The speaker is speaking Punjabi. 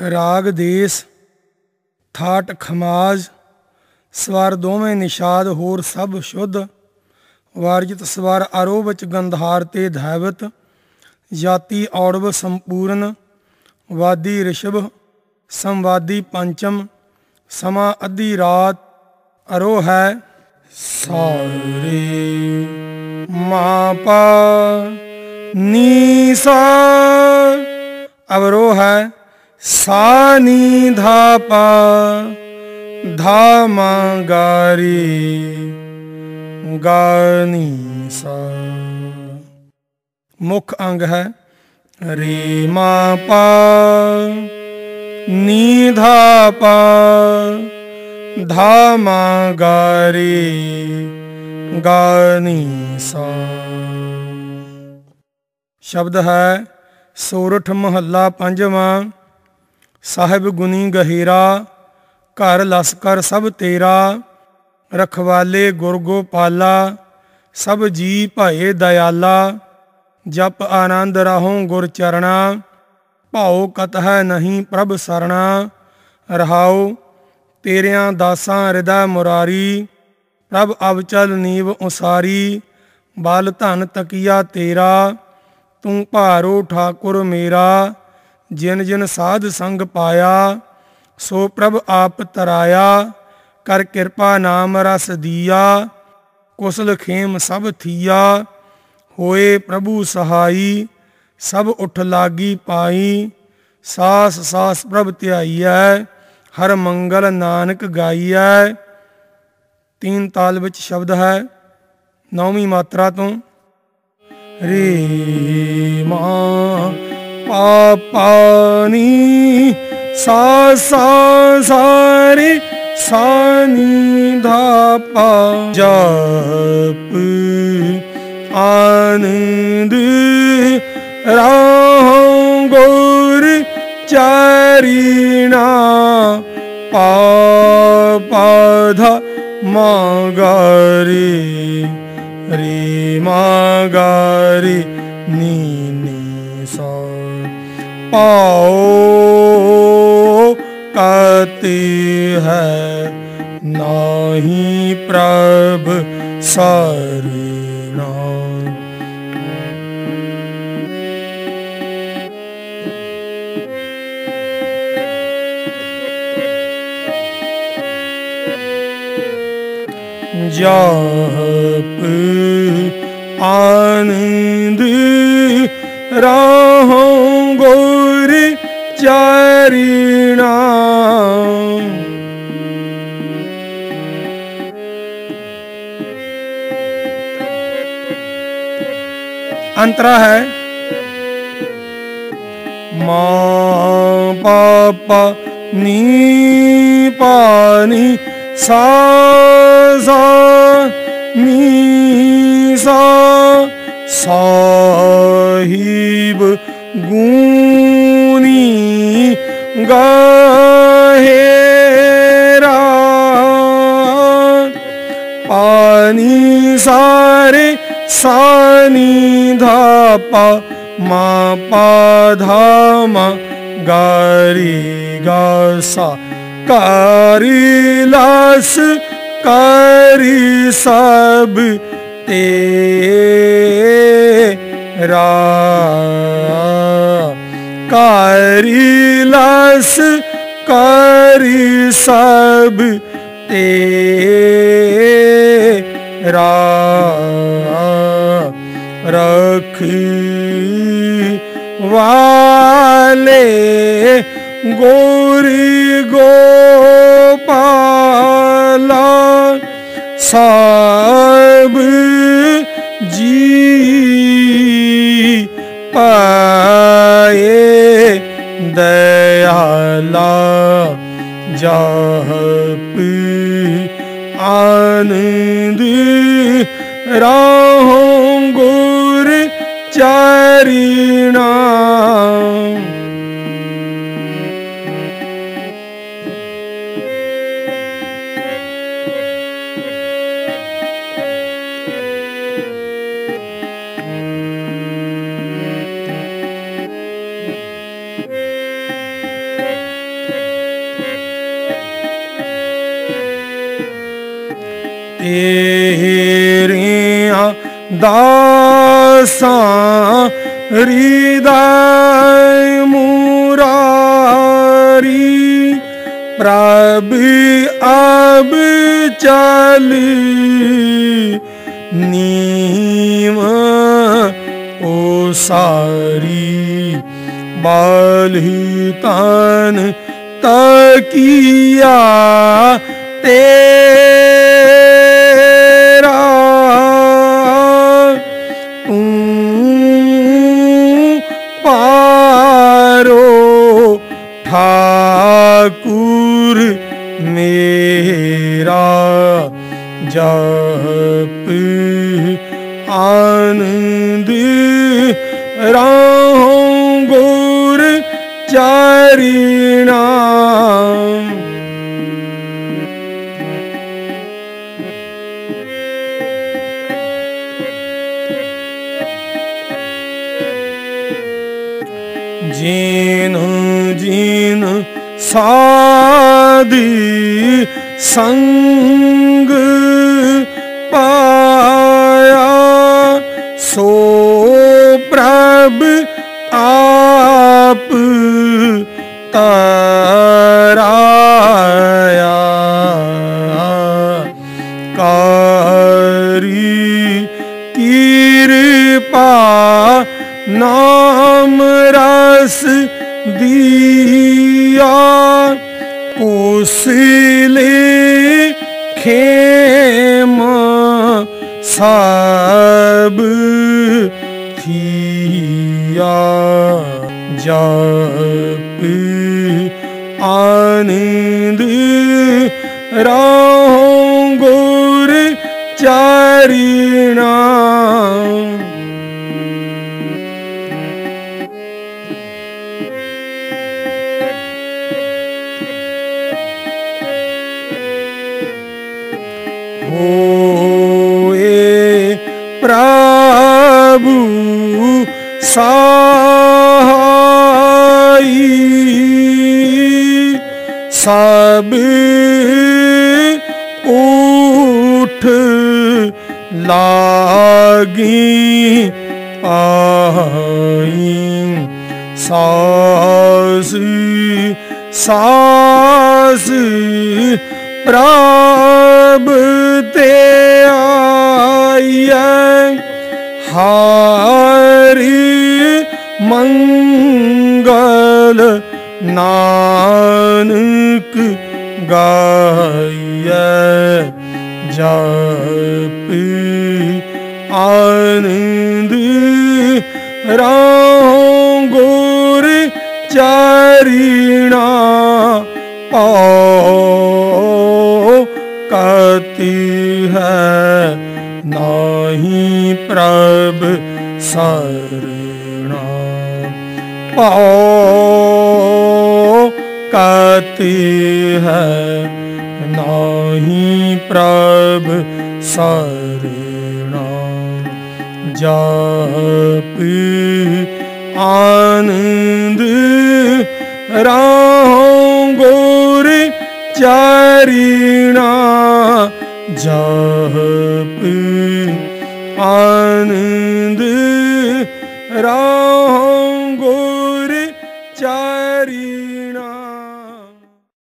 ਰਾਗ ਦੇਸ ਥਾਟ ਖਮਾਜ, ਸਵਰ ਦੋਵੇਂ ਨਿਸ਼ਾਦ ਹੋਰ ਸਭ ਸ਼ੁੱਧ। ਵਾਰਜਿਤ ਸਵਰ ਵਿੱਚ ਗੰਧਾਰ ਤੇ ਧੈਵਤ, ਜਾਤੀ ਔੜਵ ਸੰਪੂਰਨ, ਵਾਦੀ ਰਿਸ਼ਭ, ਸੰਵਾਦੀ ਪੰਚਮ, ਸਮਾ ਅੱਧੀ ਰਾਤ ਅਰੋ ਹੈ ਸਾਰੇ। ਮਾਪਾ ਨੀ ਸਾ ਅਵਰੋ ਹੈ ਸਾ ਨੀ ਧਾ ਪਾ ਧਾ ਮਾ ਗਾਰੀ ਗਾਨੀ ਸਾ ਮੁੱਖ ਅੰਗ ਹੈ ਰੇ ਮਾ ਪਾ ਨੀ ਧਾ ਪਾ ਧਾ ਮਾ ਗਾਰੀ ਗਾਨੀ ਸਾ ਸ਼ਬਦ ਹੈ ਸੋਰਠ ਮਹੱਲਾ ਪੰਜਵਾਂ ਸਾਹਿਬ ਗੁਨੀ ਗਹੀਰਾ, ਘਰ ਲਸਕਰ ਸਭ ਤੇਰਾ, ਰਖਵਾਲੇ ਗੁਰ ਗੋਪਾਲਾ, ਸਭ ਜੀ ਭਾਏ ਦਇਆਲਾ ਜਪ ਆਨੰਦ ਰਹੋ ਗੁਰ ਚਰਣਾ, ਭਾਉ ਕਤ ਨਹੀਂ ਪ੍ਰਭ ਸਰਣਾ, ਰਹਾਉ ਤੇਰਿਆਂ ਦਾਸਾਂ ਹਿਰਦਾ ਮੁਰਾਰੀ, ਪ੍ਰਭ ਅਵਚਲ ਨੀਵ ਉਸਾਰੀ, ਬਲ ਧਨ ਤਕੀਆ ਤੇਰਾ, ਤੂੰ ਭਾਰੋ ਠਾਕੁਰ ਮੇਰਾ ਜਿਨ ਜਿਨ ਸਾਧ ਸੰਗ ਪਾਇਆ, ਸੋ ਪ੍ਰਭ ਆਪ ਤਰਾਇਆ, ਕਰ ਕਿਰਪਾ ਨਾਮ ਰਸ ਦੀਆ, ਕੁਸਲ ਖੇਮ ਸਭ ਥੀਆ, ਹੋਏ ਪ੍ਰਭੂ ਸਹਾਈ, ਸਭ ਉਠ ਲਾਗੀ ਪਾਈ, ਸਾਸ ਸਾਸ ਪ੍ਰਭ ਧਿਆਈਐ, ਹਰ ਮੰਗਲ ਨਾਨਕ ਗਾਈਐ। ਤੀਨ ਤਾਲ ਵਿੱਚ ਸ਼ਬਦ ਹੈ, ਨੌਵੀਂ ਮਾਤਰਾ ਤੋਂ। ਰੇ ਮਾ पापानि सा सा सारे ध प जाप आनन्द राहो राह चारिणा पापाधा पगरि रे मरि नीनि सा। पाओ कति है नाही प्रभ नहि जाप आनंद रा ਹੈ ਨਾਹੀ ਪ੍ਰਭ ਸਰਨਾ ਜਪ ਆਨੰਦ ਰਾਹੋਂ ਗੁਰ ਚਾਰੀਣਾ ਅੰਤਰਾ ਹੈ ਮਾਂ ਪਾਪਾ ਨੀ गूनी गहेरा पानी गुणि गेरा पनि सारि ध प धी गि लसक सब ते ਧਾਮਾ ਗਾਰੀ ਕਾਰੀ ਲਾਸ ਕਾਰੀ ਸਭ ਤੇਰਾ ਕਾਰੀ ਲਾਸ ਰਖ ਵਾਲੇ ਗੋ ਰਾਹੋਂ ਗੁਰ ਚਾਰੀਣਾ ਤੇਰੀ ਦਾਸਾਂ ਹਿਰਦੈ ਮੁਰਾਰੀ ਪ੍ਰਭ ਅਬ ਚਲੀ ਨੀਮ ਓ ਸਾਰੀ ਬਾਲਹੀ ਤਨ ਤਕੀਆ ਤੇਰਾ ਜਪ ਆਨੰਦ ਰਾਹੋਂ ਗੁਰ ਚਾਰਿਣਾ ਜੀਨ ਜੀਨ ਸਾਦੀ ਸੰਗ ਪਾਇਆ। ਸੋ ਪ੍ਰਭ ਆਪ ਤਰਾਇਆ। ਕਾਰੀ ਕਿਰਪਾ ਨਾਮ ਰਸ ਦੀ ਉਸਲੇ ਖੇਮ ਸਭ ਥੀਆ ਜਪ ਆਨੰਦ ਰਾਹੋਂ ਗੁਰ ਚਾਰਿਣਾ ਹੋਏ ਪ੍ਰਭੂ ਸਹਾਈ ਸਭ ਉਠ ਲਾਗੀ ਆਈ ਸਾਸ ਸਾਸ ਪ੍ਰਭ ਤੇ ਆਈਐ। ਹਾਰੀ ਮੰਗਲ ਨਾਨਕ ਗਾਇਐ ਜਪ ਆਨੰਦ ਰਾਹੋਂ ਗੁਰ ਚਾਰਿਣਾ ਪਾਉ ਪ੍ਰਭ ਸਰਣਾ ਪਾਉ ਕਤੀ ਹੈ ਨਾਹੀ ਪ੍ਰਭ ਸਰਣਾ ਜਪ ਆਨੰਦ ਰਾਹੋਂ ਗੁਰ ਚਾਰਿਣਾ ਜਪ 아는 듯 라고